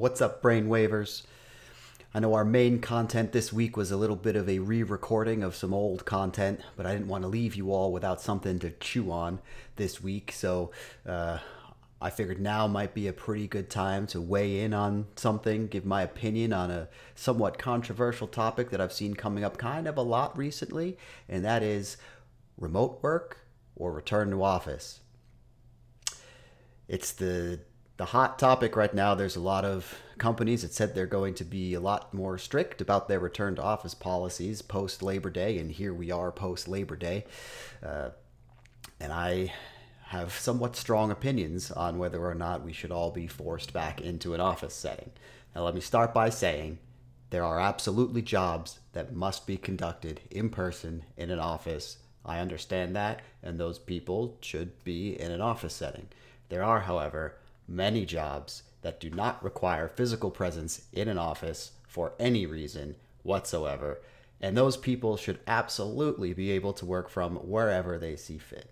What's up, brain brainwavers? I know our main content this week was a little bit of a re recording of some old content, but I didn't want to leave you all without something to chew on this week, so uh, I figured now might be a pretty good time to weigh in on something, give my opinion on a somewhat controversial topic that I've seen coming up kind of a lot recently, and that is remote work or return to office. It's the the hot topic right now. There's a lot of companies that said they're going to be a lot more strict about their return to office policies post Labor Day, and here we are post Labor Day. Uh, and I have somewhat strong opinions on whether or not we should all be forced back into an office setting. Now, let me start by saying there are absolutely jobs that must be conducted in person in an office. I understand that, and those people should be in an office setting. There are, however, many jobs that do not require physical presence in an office for any reason whatsoever, and those people should absolutely be able to work from wherever they see fit.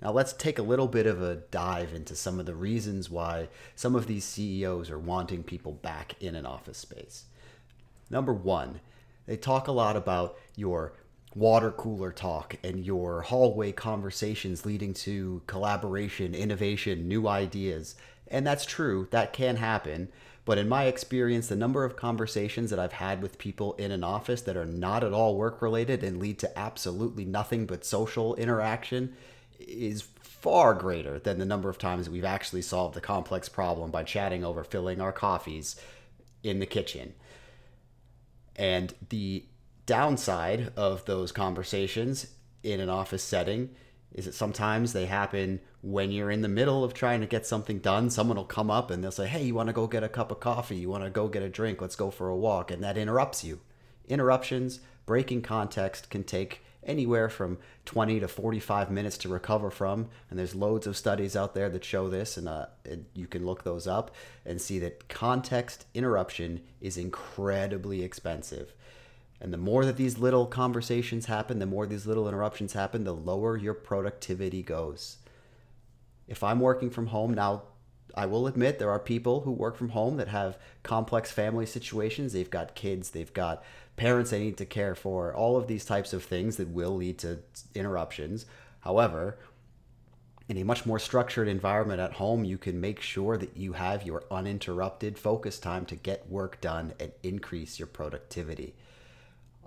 Now, let's take a little bit of a dive into some of the reasons why some of these CEOs are wanting people back in an office space. Number one, they talk a lot about your water cooler talk and your hallway conversations leading to collaboration, innovation, new ideas. And that's true, that can happen. But in my experience, the number of conversations that I've had with people in an office that are not at all work related and lead to absolutely nothing but social interaction is far greater than the number of times we've actually solved a complex problem by chatting over filling our coffees in the kitchen. And the downside of those conversations in an office setting is that sometimes they happen when you're in the middle of trying to get something done. Someone will come up and they'll say, Hey, you want to go get a cup of coffee? You want to go get a drink? Let's go for a walk. And that interrupts you. Interruptions, breaking context can take anywhere from 20 to 45 minutes to recover from. And there's loads of studies out there that show this, and uh, you can look those up and see that context interruption is incredibly expensive. And the more that these little conversations happen, the more these little interruptions happen, the lower your productivity goes. If I'm working from home now, I will admit there are people who work from home that have complex family situations. They've got kids, they've got parents they need to care for, all of these types of things that will lead to interruptions. However, in a much more structured environment at home, you can make sure that you have your uninterrupted focus time to get work done and increase your productivity.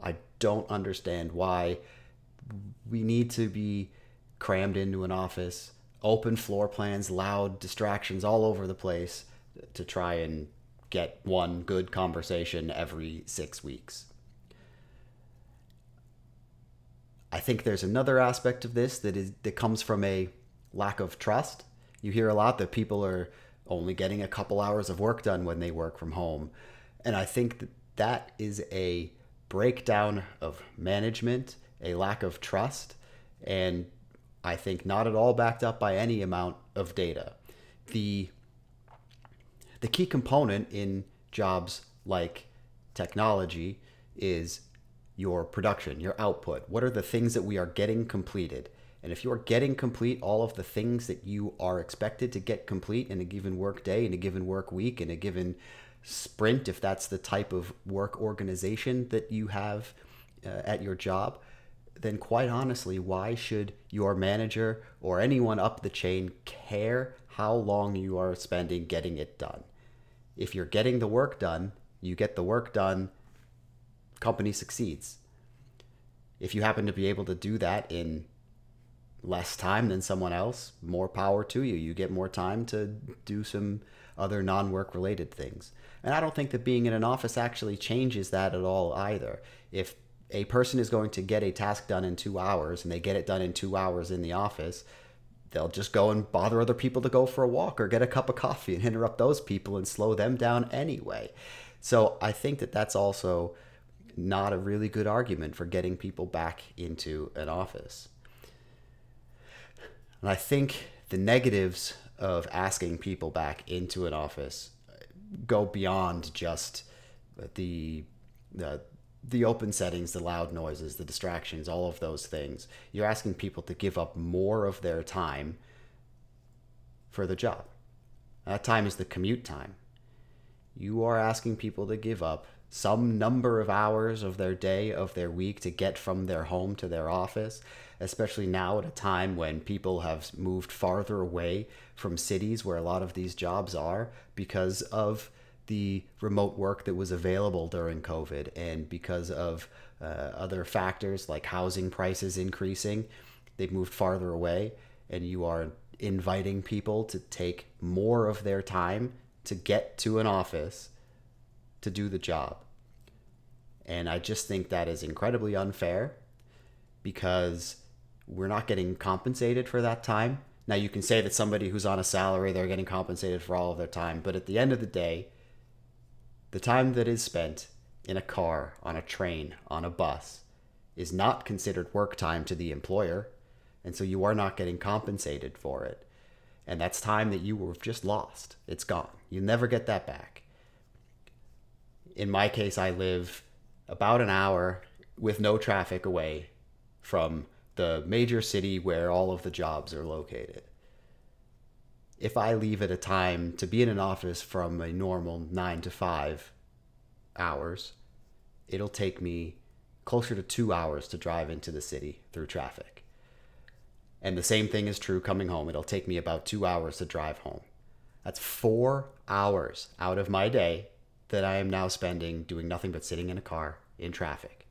I don't understand why we need to be crammed into an office, open floor plans, loud distractions all over the place to try and get one good conversation every six weeks. I think there's another aspect of this that is that comes from a lack of trust. You hear a lot that people are only getting a couple hours of work done when they work from home. And I think that that is a breakdown of management, a lack of trust, and I think not at all backed up by any amount of data. The the key component in jobs like technology is your production, your output. What are the things that we are getting completed? And if you are getting complete all of the things that you are expected to get complete in a given work day, in a given work week, in a given sprint, if that's the type of work organization that you have uh, at your job, then quite honestly, why should your manager or anyone up the chain care how long you are spending getting it done? If you're getting the work done, you get the work done, company succeeds. If you happen to be able to do that in less time than someone else, more power to you. You get more time to do some other non work related things. And I don't think that being in an office actually changes that at all either. If a person is going to get a task done in two hours and they get it done in two hours in the office, they'll just go and bother other people to go for a walk or get a cup of coffee and interrupt those people and slow them down anyway. So I think that that's also not a really good argument for getting people back into an office. And I think the negatives of asking people back into an office go beyond just the the the open settings, the loud noises, the distractions, all of those things. You're asking people to give up more of their time for the job. That time is the commute time. You are asking people to give up some number of hours of their day, of their week to get from their home to their office, especially now at a time when people have moved farther away from cities where a lot of these jobs are because of the remote work that was available during COVID and because of uh, other factors like housing prices increasing. They've moved farther away, and you are inviting people to take more of their time to get to an office to do the job. And I just think that is incredibly unfair because we're not getting compensated for that time. Now, you can say that somebody who's on a salary, they're getting compensated for all of their time. But at the end of the day, the time that is spent in a car, on a train, on a bus is not considered work time to the employer. And so you are not getting compensated for it. And that's time that you have just lost. It's gone. You never get that back. In my case, I live about an hour with no traffic away from the major city where all of the jobs are located. If I leave at a time to be in an office from a normal nine to five hours, it'll take me closer to two hours to drive into the city through traffic. And the same thing is true coming home. It'll take me about two hours to drive home. That's four hours out of my day that I am now spending doing nothing but sitting in a car in traffic.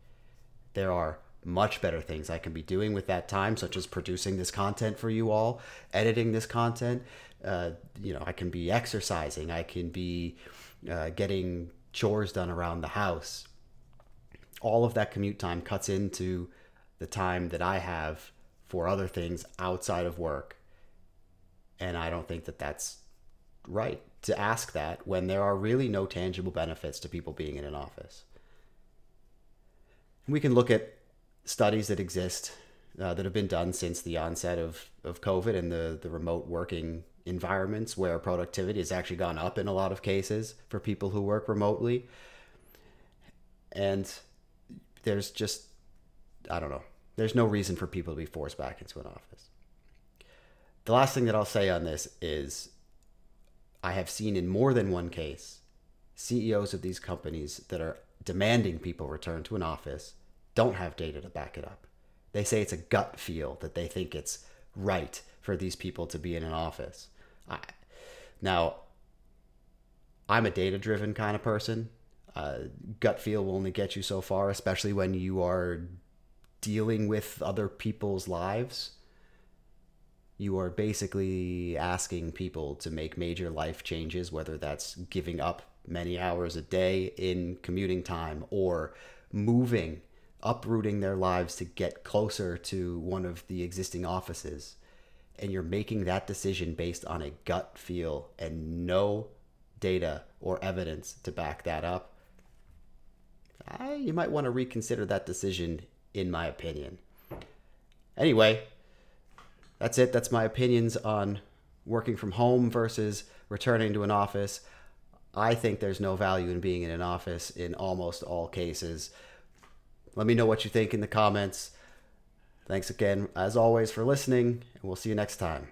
There are much better things I can be doing with that time, such as producing this content for you all, editing this content. Uh, you know, I can be exercising, I can be uh, getting chores done around the house. All of that commute time cuts into the time that I have for other things outside of work. And I don't think that that's right to ask that when there are really no tangible benefits to people being in an office. We can look at studies that exist uh, that have been done since the onset of, of COVID and the, the remote working environments where productivity has actually gone up in a lot of cases for people who work remotely. And there's just, I don't know, there's no reason for people to be forced back into an office. The last thing that I'll say on this is I have seen in more than one case CEOs of these companies that are demanding people return to an office don't have data to back it up. They say it's a gut feel that they think it's right for these people to be in an office. I, now, I'm a data driven kind of person. Uh, gut feel will only get you so far, especially when you are dealing with other people's lives. You are basically asking people to make major life changes, whether that's giving up many hours a day in commuting time or moving uprooting their lives to get closer to one of the existing offices and you're making that decision based on a gut feel and no data or evidence to back that up, I, you might want to reconsider that decision, in my opinion. Anyway, that's it. That's my opinions on working from home versus returning to an office. I think there's no value in being in an office in almost all cases. Let me know what you think in the comments. Thanks again, as always, for listening, and we'll see you next time.